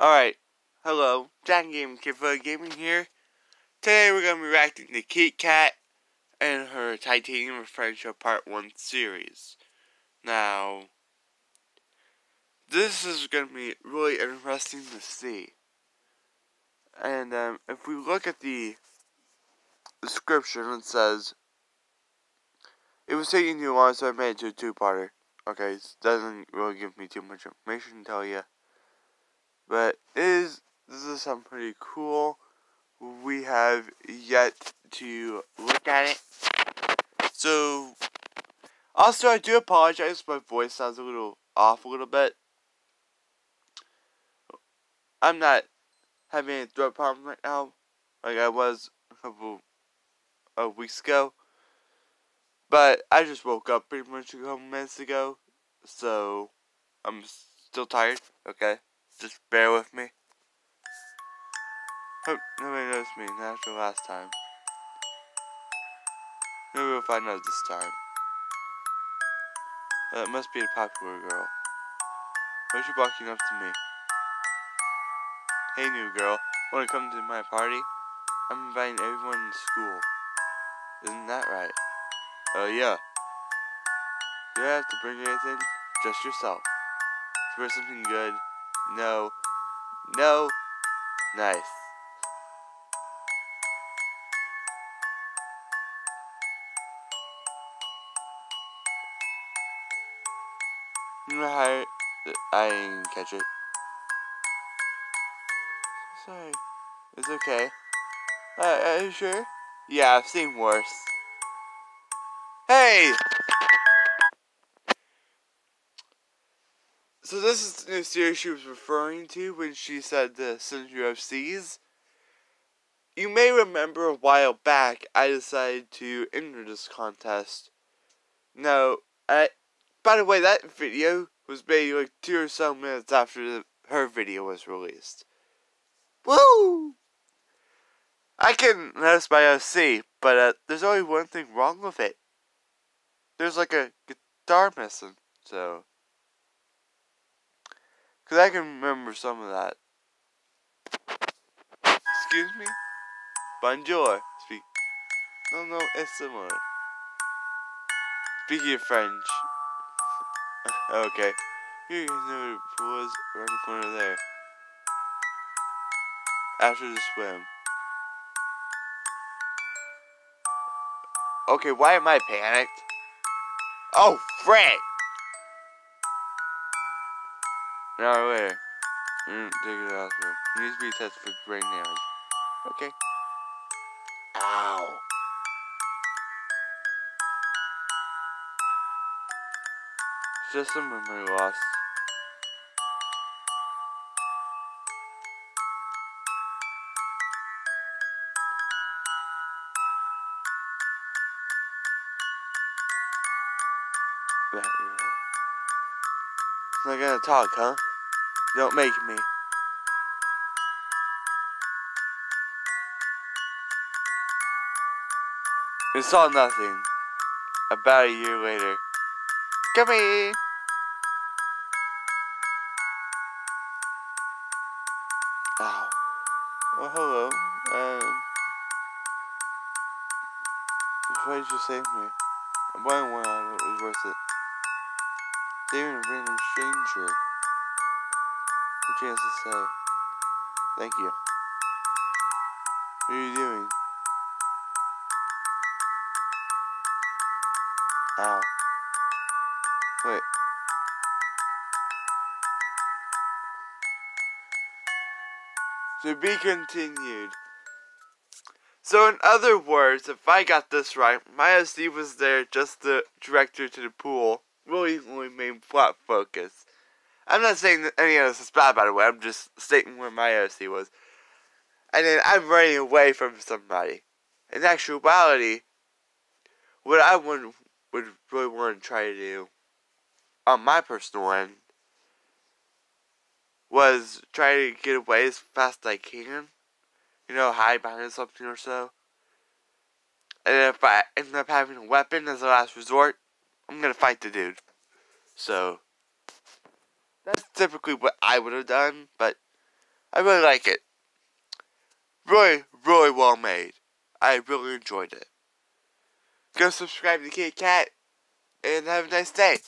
Alright, hello, Jack Gaming Kid for Gaming here. Today we're going to be reacting to Kit Kat and her Titanium Friendship Part 1 series. Now, this is going to be really interesting to see. And um, if we look at the description, it says, It was taking too long, so I made it to a two-parter. Okay, it doesn't really give me too much information to tell you. But is this is something pretty cool. We have yet to look at it. So also I do apologize my voice sounds a little off a little bit. I'm not having a throat problem right now like I was a couple of weeks ago. But I just woke up pretty much a couple minutes ago. So I'm still tired, okay? Just bear with me. Hope nobody knows me, after last time. Maybe we'll find out this time. But it must be a popular girl. Why is she walking up to me? Hey new girl, wanna come to my party? I'm inviting everyone in school. Isn't that right? Oh uh, yeah. You don't have to bring anything, just yourself. For something good no. No. Nice. I, I didn't catch it. Sorry. It's okay. Uh, are you sure? Yeah, I've seen worse. Hey! So this is the new series she was referring to when she said the Syndrome of Seas. You may remember a while back I decided to enter this contest. Now, I, by the way, that video was made like two or so minutes after the, her video was released. Woo! I can notice my OC, but uh, there's only one thing wrong with it. There's like a guitar missing, so... Because I can remember some of that. Excuse me? Bonjour. Speak. No, no, it's similar. Speaking of French. okay. Here you know the pool is around the corner there. After the swim. Okay, why am I panicked? Oh, frick! An hour later, mm, take it to the hospital. He needs to be tested for brain damage. Okay. Ow. It's just some memory loss. That It's not gonna talk, huh? Don't make me. We saw nothing. About a year later. Come here! Oh. Oh, hello. Um. Why did you save me? I'm Why one it was worth it. Saving a random stranger chance to say thank you. What are you doing? Ow. Wait. To be continued. So in other words, if I got this right, Maya Steve was there just the director to the pool, really only main plot focus. I'm not saying that any of this is bad, by the way. I'm just stating where my OC was. And then I'm running away from somebody. In actuality, what I would, would really want to try to do, on my personal end, was try to get away as fast as I can. You know, hide behind something or so. And if I end up having a weapon as a last resort, I'm gonna fight the dude. So, that's typically what I would have done, but I really like it. Really, really well made. I really enjoyed it. Go subscribe to Kit Kat and have a nice day.